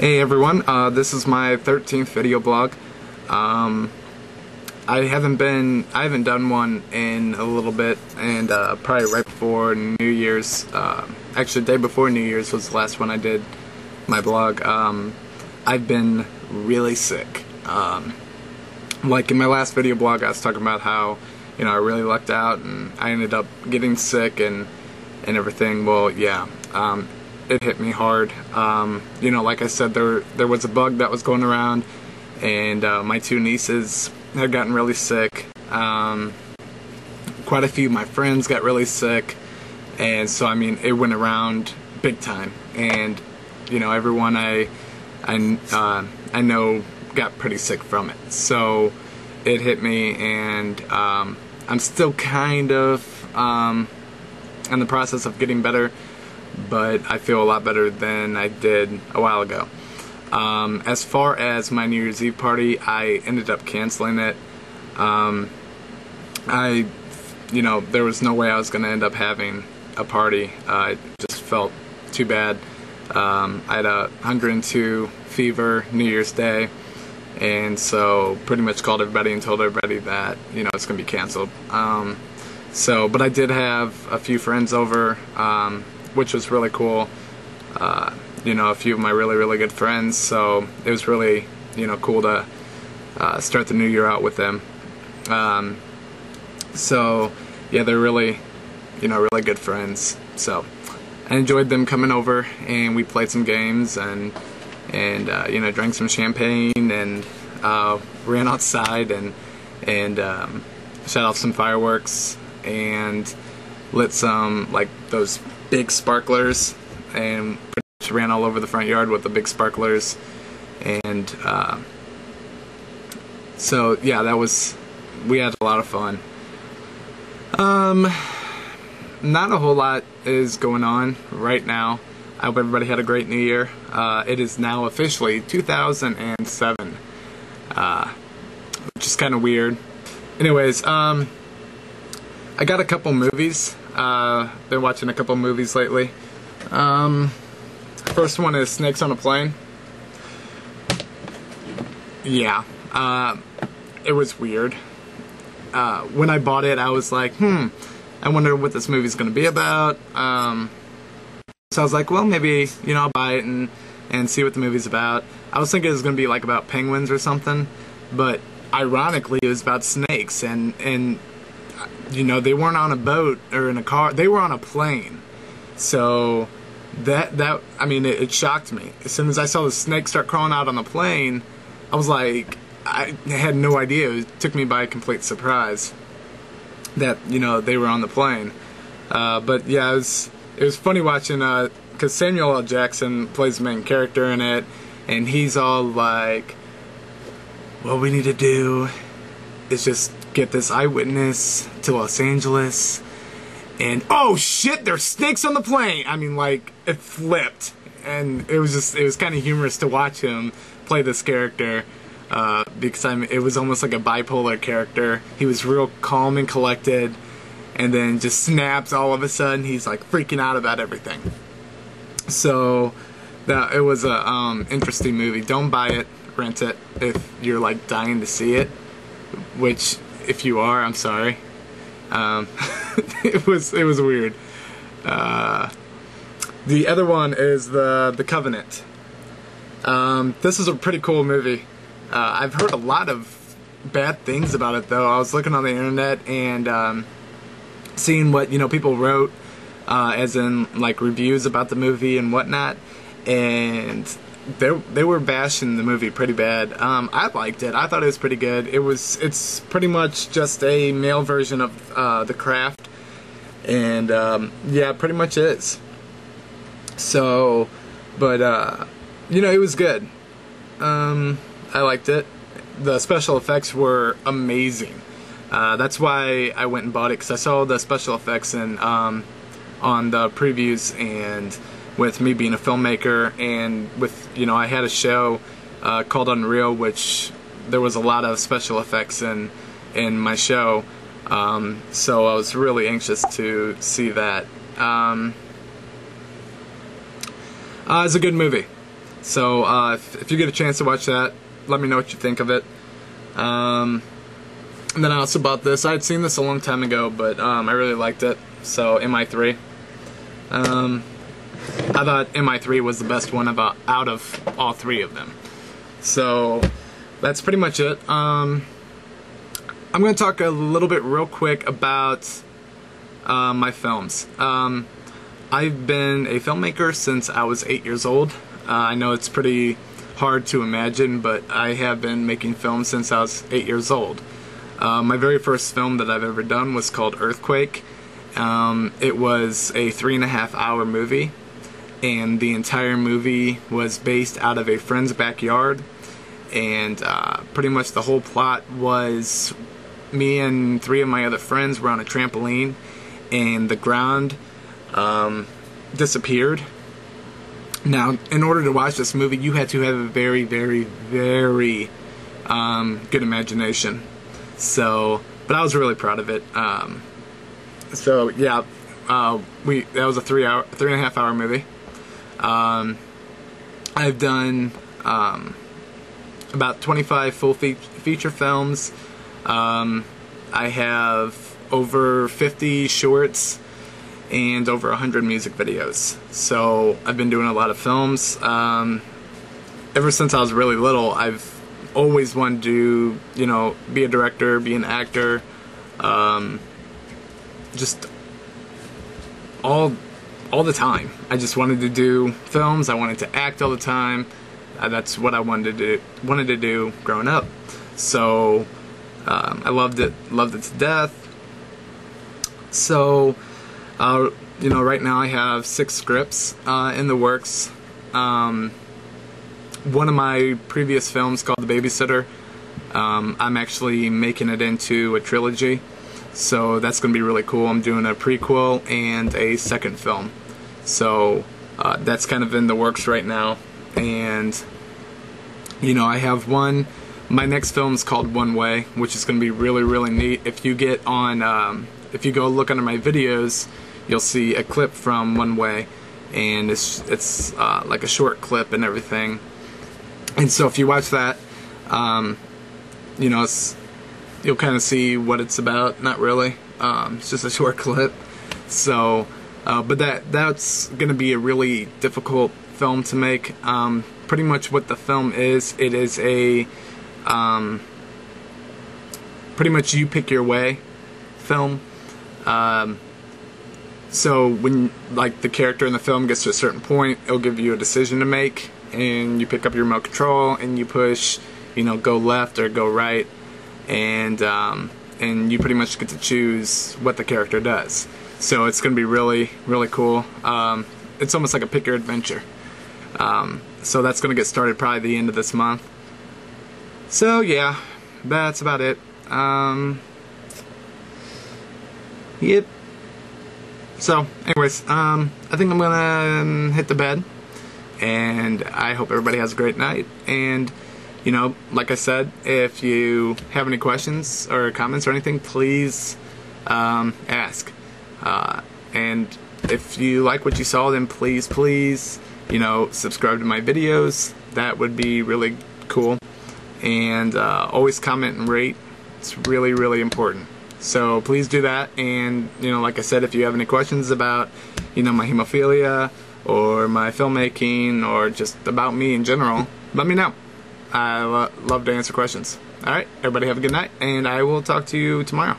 Hey everyone, uh, this is my 13th video blog. Um, I haven't been, I haven't done one in a little bit, and uh, probably right before New Year's. Uh, actually, the day before New Year's was the last one I did my blog. Um, I've been really sick. Um, like in my last video blog, I was talking about how you know I really lucked out, and I ended up getting sick and and everything. Well, yeah. It hit me hard. Um, you know, like I said, there there was a bug that was going around, and uh, my two nieces had gotten really sick. Um, quite a few of my friends got really sick, and so I mean, it went around big time. And you know, everyone I I uh, I know got pretty sick from it. So it hit me, and um, I'm still kind of um, in the process of getting better but I feel a lot better than I did a while ago. Um, as far as my New Year's Eve party, I ended up canceling it. Um, I, you know, there was no way I was going to end up having a party. Uh, it just felt too bad. Um, I had a 102 fever New Year's Day, and so pretty much called everybody and told everybody that you know it's going to be canceled. Um, so, but I did have a few friends over. Which was really cool. Uh, you know, a few of my really, really good friends. So it was really, you know, cool to uh, start the new year out with them. Um, so yeah, they're really, you know, really good friends. So I enjoyed them coming over, and we played some games and and uh, you know drank some champagne and uh, ran outside and and um, shut off some fireworks and lit some like those big sparklers and ran all over the front yard with the big sparklers. And uh, so yeah that was we had a lot of fun. Um not a whole lot is going on right now. I hope everybody had a great new year. Uh, it is now officially 2007 uh, which is kind of weird. Anyways um I got a couple movies uh, been watching a couple movies lately. Um, first one is Snakes on a Plane. Yeah, uh, it was weird. Uh, when I bought it, I was like, hmm, I wonder what this movie's going to be about. Um, so I was like, well, maybe, you know, I'll buy it and, and see what the movie's about. I was thinking it was going to be like about penguins or something, but ironically, it was about snakes, and, and you know, they weren't on a boat or in a car. They were on a plane. So that that I mean, it, it shocked me. As soon as I saw the snake start crawling out on the plane, I was like, I had no idea. It took me by complete surprise that you know they were on the plane. Uh, but yeah, it was it was funny watching because uh, Samuel L. Jackson plays the main character in it, and he's all like, "What we need to do is just get this eyewitness to Los Angeles, and oh shit, there's snakes on the plane. I mean, like it flipped, and it was just it was kind of humorous to watch him play this character. Uh, because I mean, it was almost like a bipolar character. He was real calm and collected, and then just snaps all of a sudden. He's like freaking out about everything. So that it was a um, interesting movie. Don't buy it, rent it if you're like dying to see it. Which if you are, I'm sorry. Um, it was it was weird. Uh, the other one is the the Covenant. Um, this is a pretty cool movie. Uh, I've heard a lot of bad things about it though. I was looking on the internet and um, seeing what you know people wrote, uh, as in like reviews about the movie and whatnot, and they they were bashing the movie pretty bad. Um, I liked it. I thought it was pretty good. It was it's pretty much just a male version of uh, The Craft, and um, yeah, pretty much is. So, but uh, you know, it was good. Um, I liked it. The special effects were amazing. Uh, that's why I went and bought it because I saw the special effects and um, on the previews and with me being a filmmaker and with you know I had a show uh, called Unreal, which there was a lot of special effects in in my show. Um, so I was really anxious to see that. Um, uh, it's a good movie. So uh, if, if you get a chance to watch that, let me know what you think of it. Um, and then I also bought this. I had seen this a long time ago, but um, I really liked it. So MI3. I thought MI3 was the best one out of all three of them. So that's pretty much it. Um, I'm going to talk a little bit real quick about uh, my films. Um, I've been a filmmaker since I was eight years old. Uh, I know it's pretty hard to imagine, but I have been making films since I was eight years old. Uh, my very first film that I've ever done was called Earthquake. Um, it was a three and a half hour movie, and the entire movie was based out of a friend's backyard. And uh, pretty much the whole plot was me and three of my other friends were on a trampoline, and the ground um, disappeared. Now, in order to watch this movie, you had to have a very, very, very um, good imagination. So, but I was really proud of it. Um, so yeah, uh, we that was a three hour, three and a half hour movie. Um, I've done um, about 25 full fe feature films. Um, I have over 50 shorts and over 100 music videos. So I've been doing a lot of films. Um, ever since I was really little, I've always wanted to, you know, be a director, be an actor, um, just all all the time. I just wanted to do films. I wanted to act all the time. Uh, that's what I wanted to do, wanted to do growing up. So um, I loved it, loved it to death. So uh, you know, right now I have six scripts uh, in the works. Um, one of my previous films called The Babysitter, um, I'm actually making it into a trilogy. So that's going to be really cool. I'm doing a prequel and a second film. So uh, that's kind of in the works right now. And, you know, I have one. My next film is called One Way, which is going to be really, really neat. If you get on, um, if you go look under my videos, you'll see a clip from One Way, and it's it's uh, like a short clip and everything. And so if you watch that, um, you know, you'll kind of see what it's about. Not really. Um, it's just a short clip. So, uh, but that that's gonna be a really difficult film to make. Um, pretty much what the film is, it is a um, pretty much you pick your way film. Um, so when like the character in the film gets to a certain point, it'll give you a decision to make, and you pick up your remote control and you push, you know, go left or go right, and um, and you pretty much get to choose what the character does. So it's going to be really really cool. Um, it's almost like a pick your adventure. Um, so that's going to get started probably the end of this month. So yeah, that's about it. Um, yep. So, anyways, um, I think I'm gonna um, hit the bed, and I hope everybody has a great night. And you know, like I said, if you have any questions or comments or anything, please um, ask. Uh, and if you like what you saw, then please, please, you know, subscribe to my videos. That would be really cool. And uh, always comment and rate. It's really, really important. So please do that. And, you know, like I said, if you have any questions about, you know, my hemophilia or my filmmaking or just about me in general, let me know. I lo love to answer questions. All right, everybody have a good night, and I will talk to you tomorrow.